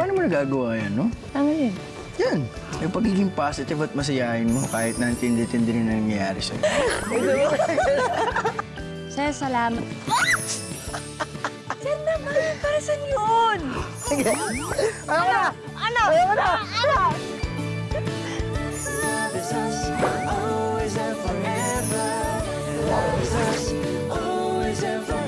Paano mo nagagawa yan, no? Tama yun. Yan. Yung pagiging positive at masayahin mo kahit nantindi-tindi na nangyayari sa'yo. Sir, salamat. Sir naman, para saan yun? Sige. Ano na? Ano? Ano na? Ano? Love us, always and forever. Love us, always and forever.